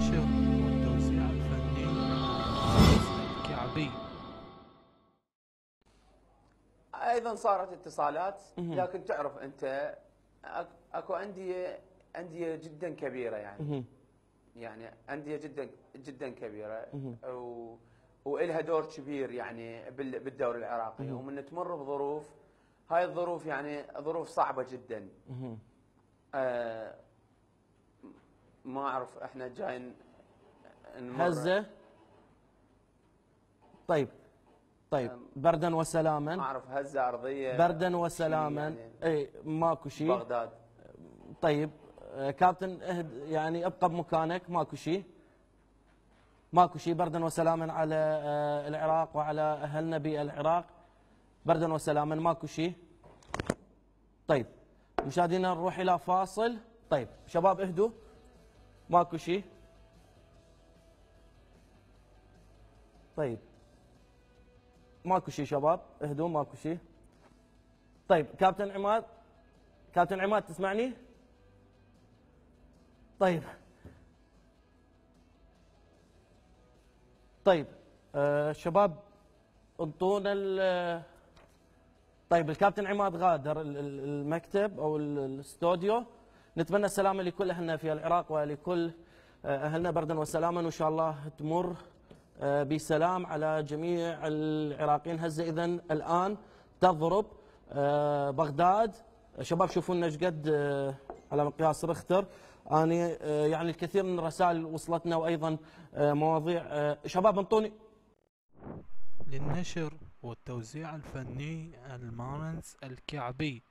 للنشر والتوزيع الفني الكعبي. أيضا صارت اتصالات لكن تعرف أنت أكو أندية أندية جدا كبيرة يعني. يعني أندية جدا جدا كبيرة. و وإلها دور كبير يعني بال- بالدوري العراقي. ومن تمر بظروف هاي الظروف يعني ظروف صعبة جدا. آه ما أعرف إحنا جايين هزة. طيب طيب بردا ما وسلاما أعرف هزة أرضية بردا وسلاما. يعني. إي ماكو شيء. بغداد. طيب آه، كابتن اهد يعني ابقى بمكانك ماكو شيء. ماكو شيء. بردا وسلاما على آه، العراق وعلى اهلنا بالعراق بردا وسلاما ماكو شيء. طيب مشاهدينا نروح إلى فاصل. طيب شباب اهدوا. ماكو شيء طيب. ماكو شيء شباب؟ اهدوا ماكو شيء طيب كابتن عماد؟ كابتن عماد تسمعني؟ طيب. طيب آه شباب انطونا ال- طيب الكابتن عماد غادر ال- ال- المكتب أو ال- الاستوديو. نتمنى السلامه لكل اهلنا في العراق ولكل آه، أهلنا بردا وسلاما. وإن شاء الله تمر آه، بسلام على جميع العراقيين. هزة اذا الآن تضرب آه، بغداد. شباب شوفونا إيش قد على مقياس رختر. آه، يعني الكثير من الرسائل وصلتنا وأيضا آه، مواضيع شباب انطوني. للنشر والتوزيع الفني المارنس الكعبي.